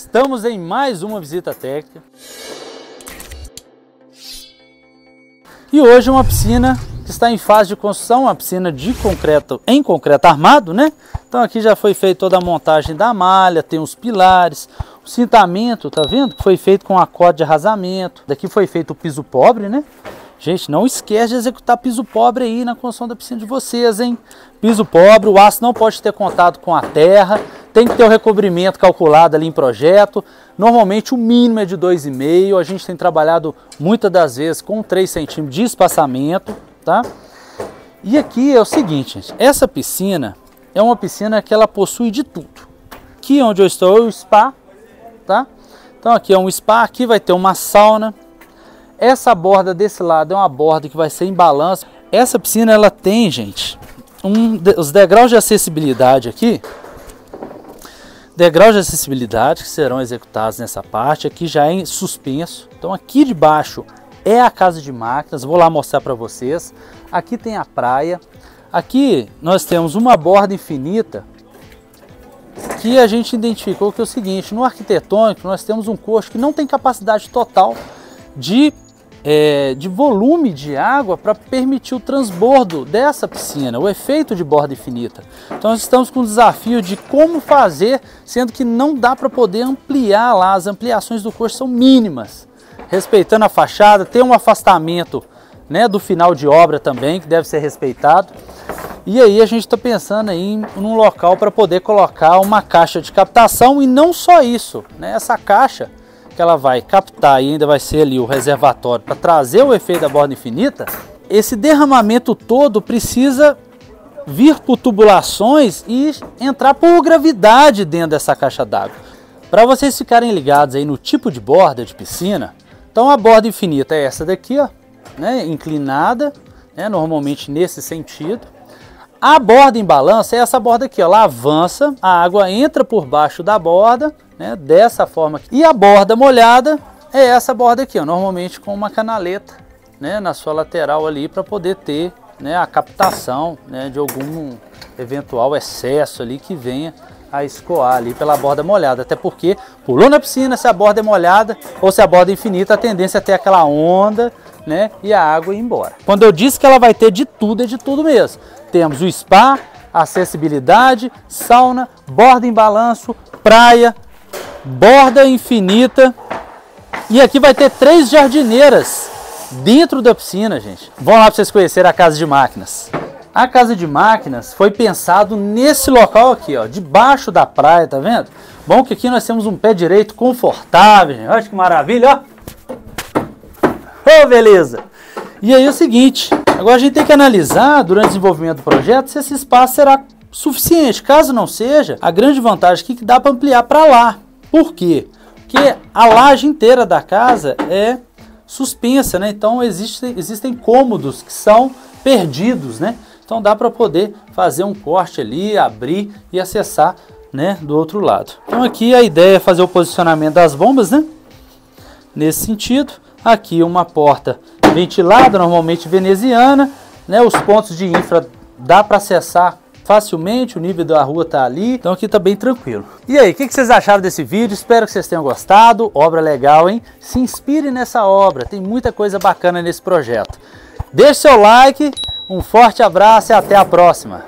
Estamos em mais uma visita técnica. E hoje uma piscina que está em fase de construção, uma piscina de concreto em concreto armado, né? Então aqui já foi feita toda a montagem da malha, tem os pilares, o cintamento, tá vendo? Foi feito com acorde de arrasamento. Daqui foi feito o piso pobre, né? Gente, não esquece de executar piso pobre aí na construção da piscina de vocês, hein? Piso pobre, o aço não pode ter contato com a terra, tem que ter o recobrimento calculado ali em projeto. Normalmente o mínimo é de 2,5, a gente tem trabalhado muitas das vezes com 3 centímetros de espaçamento, tá? E aqui é o seguinte, gente, essa piscina é uma piscina que ela possui de tudo. Aqui onde eu estou é o spa, tá? Então aqui é um spa, aqui vai ter uma sauna, essa borda desse lado é uma borda que vai ser em balanço. Essa piscina ela tem, gente, um, os degraus de acessibilidade aqui. Degraus de acessibilidade que serão executados nessa parte. Aqui já é em suspenso. Então aqui de baixo é a casa de máquinas. Vou lá mostrar para vocês. Aqui tem a praia. Aqui nós temos uma borda infinita que a gente identificou que é o seguinte, no arquitetônico nós temos um coxo que não tem capacidade total de é, de volume de água para permitir o transbordo dessa piscina, o efeito de borda infinita. Então nós estamos com o desafio de como fazer, sendo que não dá para poder ampliar lá, as ampliações do curso são mínimas, respeitando a fachada, tem um afastamento né, do final de obra também, que deve ser respeitado. E aí a gente está pensando em um local para poder colocar uma caixa de captação e não só isso, né, essa caixa que ela vai captar e ainda vai ser ali o reservatório para trazer o efeito da borda infinita, esse derramamento todo precisa vir por tubulações e entrar por gravidade dentro dessa caixa d'água. Para vocês ficarem ligados aí no tipo de borda de piscina, então a borda infinita é essa daqui, ó, né, inclinada, né, normalmente nesse sentido. A borda em balanço é essa borda aqui, ó, ela avança, a água entra por baixo da borda né, dessa forma. Aqui. E a borda molhada é essa borda aqui, ó, normalmente com uma canaleta né, na sua lateral ali para poder ter né, a captação né, de algum eventual excesso ali que venha a escoar ali pela borda molhada. Até porque pulou na piscina, se a borda é molhada ou se a borda é infinita, a tendência é ter aquela onda né, e a água ir embora. Quando eu disse que ela vai ter de tudo, é de tudo mesmo. Temos o spa, acessibilidade, sauna, borda em balanço, praia, borda infinita. E aqui vai ter três jardineiras dentro da piscina, gente. Vamos lá para vocês conhecerem a casa de máquinas. A casa de máquinas foi pensado nesse local aqui, ó, debaixo da praia, tá vendo? Bom que aqui nós temos um pé direito confortável, gente. Olha que maravilha, ó. Oh, beleza! E aí é o seguinte, agora a gente tem que analisar durante o desenvolvimento do projeto se esse espaço será suficiente. Caso não seja, a grande vantagem aqui é que dá para ampliar para lá. Por quê? Porque a laje inteira da casa é suspensa, né? Então existe, existem cômodos que são perdidos, né? Então dá para poder fazer um corte ali, abrir e acessar, né, do outro lado. Então aqui a ideia é fazer o posicionamento das bombas, né? Nesse sentido, aqui uma porta ventilada, normalmente veneziana, né? Os pontos de infra dá para acessar facilmente, o nível da rua tá ali, então aqui tá bem tranquilo. E aí, o que, que, vocês acharam desse vídeo? Espero que vocês tenham gostado, obra legal, hein? Se inspire nessa obra, tem muita coisa bacana nesse projeto. Deixe seu like, um forte abraço e até a próxima!